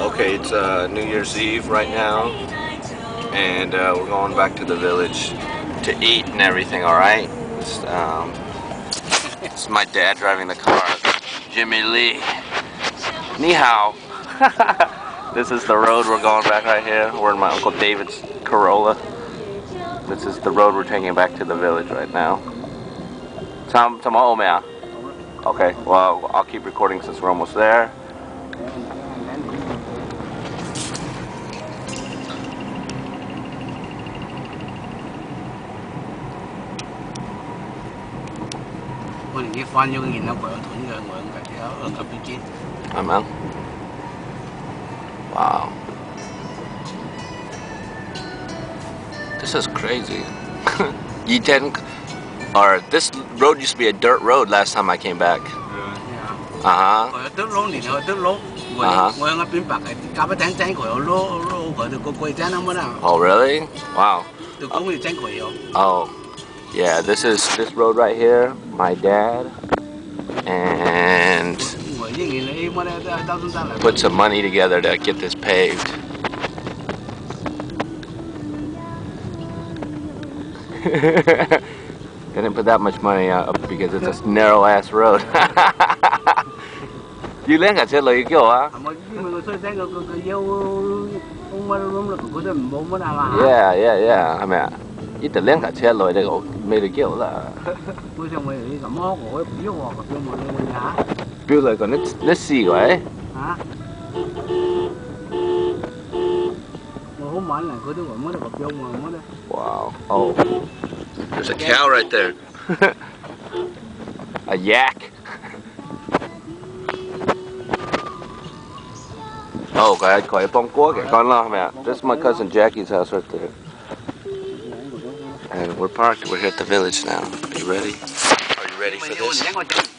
Okay, it's uh, New Year's Eve right now, and uh, we're going back to the village to eat and everything. All right. It's, um, it's my dad driving the car, Jimmy Lee. Ni hao. this is the road we're going back right here. We're in my uncle David's Corolla. This is the road we're taking back to the village right now. Tom, tomorrow, man. Okay. Well, I'll keep recording since we're almost there. Ủa thì fan vô nhìn nó quẹo thuận rồi quẹo cái kéo ở cặp bên kia. Amang. Wow. This is crazy. you didn't, or this road used to be a dirt road last time I came back. Uh huh. Quẹo tức lố thì nó tức lố. À hả? Quẹo quẹo bên bạc cái cặp bên tránh tránh quẹo lố lố quẹo được quẹo tránh nó mới nào. Oh, really? Wow. Từ cũng thì tránh quẹo. Oh, yeah. This is this road right here. My dad and put some money together to get this paved. I didn't put that much money up because it's a narrow ass road. you lên cả xe lấy nào là. Yeah, yeah, yeah. 係咪 it's a kat celo ada kau meri kau lah. Macam macam ni sama aku piu aku piu Wow. Oh. There's a cow right there. a yak. Oh, I call it Bongo, get gone off, man. is my cousin Jackie's house right there. And we're parked. We're here at the village now. Are you ready? Are you ready for this?